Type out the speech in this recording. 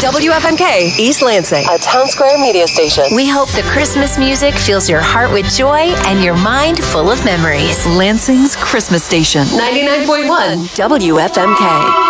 WFMK, East Lansing, a Townsquare Media station. We hope the Christmas music fills your heart with joy and your mind full of memories. Lansing's Christmas station. 99.1 WFMK.